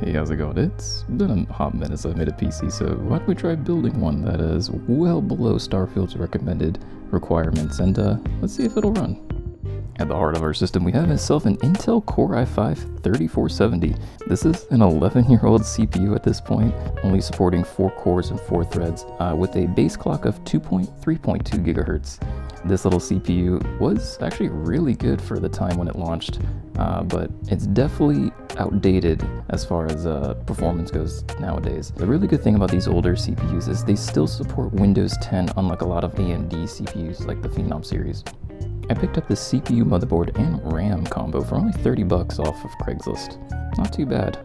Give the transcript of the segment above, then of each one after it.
Hey, how's it going? It's been a hot minute since I made a PC, so why don't we try building one that is well below Starfield's recommended requirements, and uh, let's see if it'll run. At the heart of our system, we have itself an Intel Core i5-3470. This is an 11-year-old CPU at this point, only supporting 4 cores and 4 threads, uh, with a base clock of 2.3.2 gigahertz. This little CPU was actually really good for the time when it launched, uh, but it's definitely outdated as far as uh, performance goes nowadays. The really good thing about these older CPUs is they still support Windows 10 unlike a lot of AMD CPUs like the Phenom series. I picked up the CPU motherboard and RAM combo for only 30 bucks off of Craigslist. Not too bad.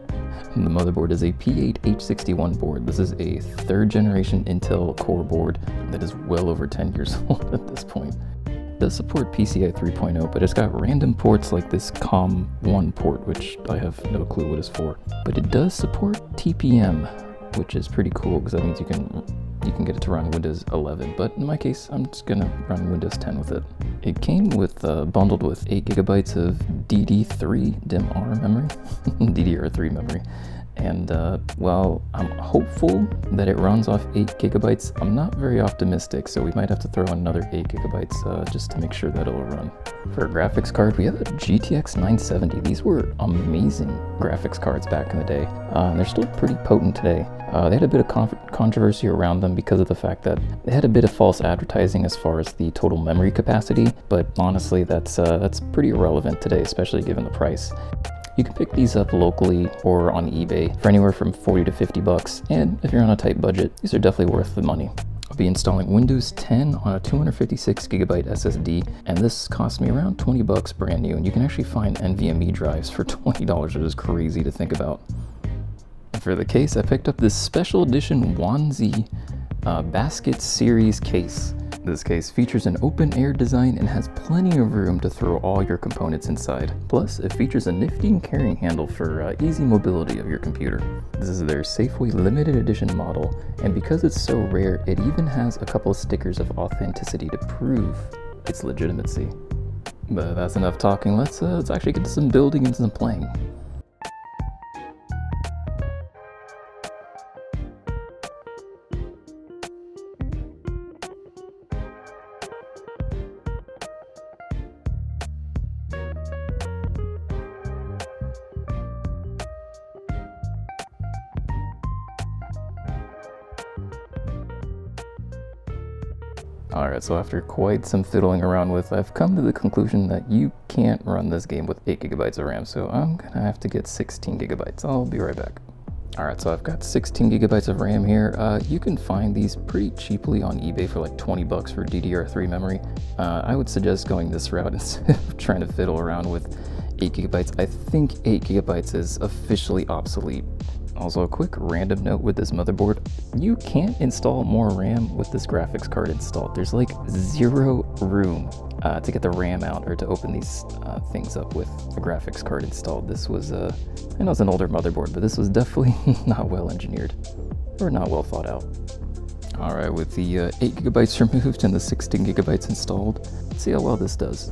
And the motherboard is a P8H61 board. This is a third generation Intel Core board that is well over 10 years old at this point. It does support PCI 3.0, but it's got random ports like this COM1 port, which I have no clue what it's for. But it does support TPM, which is pretty cool because that means you can you can get it to run Windows 11, but in my case, I'm just gonna run Windows 10 with it. It came with uh, bundled with 8 gigabytes of DD3 DIMM-R memory, DDR3 memory, and uh, well, I'm hopeful that it runs off 8 gigabytes. I'm not very optimistic, so we might have to throw another 8 gigabytes uh, just to make sure that it'll run. For a graphics card, we have a GTX 970. These were amazing graphics cards back in the day, uh, and they're still pretty potent today. Uh, they had a bit of con controversy around them because of the fact that they had a bit of false advertising as far as the total memory capacity, but honestly, that's, uh, that's pretty irrelevant today, especially given the price. You can pick these up locally or on eBay for anywhere from 40 to 50 bucks, and if you're on a tight budget, these are definitely worth the money. I'll be installing Windows 10 on a 256 gigabyte SSD, and this cost me around 20 bucks brand new, and you can actually find NVMe drives for $20, which is crazy to think about. For the case, I picked up this special edition Wanzi uh, Basket Series case. This case features an open air design and has plenty of room to throw all your components inside. Plus, it features a nifty carrying handle for uh, easy mobility of your computer. This is their Safeway limited edition model, and because it's so rare, it even has a couple stickers of authenticity to prove its legitimacy. But that's enough talking, let's, uh, let's actually get to some building and some playing. Alright, so after quite some fiddling around with, I've come to the conclusion that you can't run this game with 8 gigabytes of RAM, so I'm gonna have to get 16 gigabytes. I'll be right back. Alright, so I've got 16 gigabytes of RAM here. Uh, you can find these pretty cheaply on eBay for like 20 bucks for DDR3 memory. Uh, I would suggest going this route instead of trying to fiddle around with 8 gigabytes. I think 8 gigabytes is officially obsolete. Also, a quick random note with this motherboard, you can't install more RAM with this graphics card installed. There's like zero room uh, to get the RAM out or to open these uh, things up with a graphics card installed. This was, uh, I know it's an older motherboard, but this was definitely not well engineered or not well thought out. All right, with the uh, 8 gigabytes removed and the 16 gigabytes installed, let's see how well this does.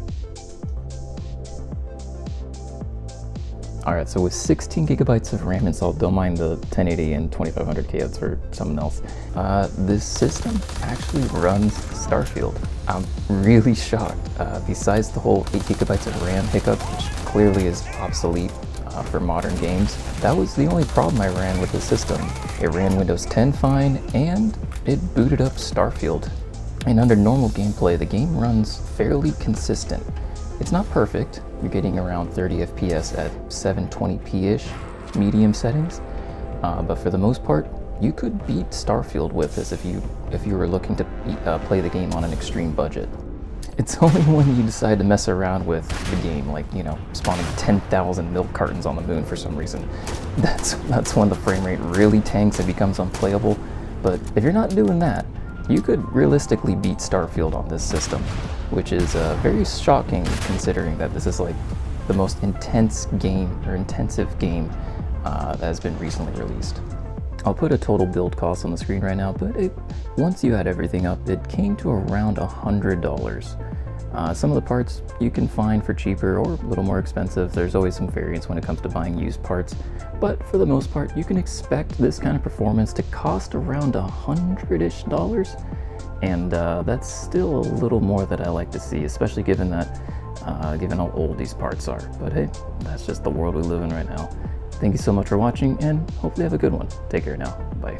Alright, so with 16 gigabytes of RAM installed, don't mind the 1080 and 2500K, that's for someone else. Uh, this system actually runs Starfield. I'm really shocked. Uh, besides the whole 8 gigabytes of RAM hiccup, which clearly is obsolete uh, for modern games, that was the only problem I ran with the system. It ran Windows 10 fine, and it booted up Starfield. And under normal gameplay, the game runs fairly consistent. It's not perfect, you're getting around 30 FPS at 720p-ish medium settings, uh, but for the most part, you could beat Starfield with this if you if you were looking to uh, play the game on an extreme budget. It's only when you decide to mess around with the game, like you know, spawning 10,000 milk cartons on the moon for some reason, that's that's when the frame rate really tanks and becomes unplayable. But if you're not doing that, you could realistically beat Starfield on this system, which is uh, very shocking considering that this is like the most intense game or intensive game uh, that has been recently released. I'll put a total build cost on the screen right now, but it, once you had everything up, it came to around $100. Uh, some of the parts you can find for cheaper or a little more expensive. There's always some variance when it comes to buying used parts, but for the most part, you can expect this kind of performance to cost around a hundred-ish dollars, and uh, that's still a little more that I like to see, especially given that, uh, given how old these parts are. But hey, that's just the world we live in right now. Thank you so much for watching, and hopefully have a good one. Take care now. Bye.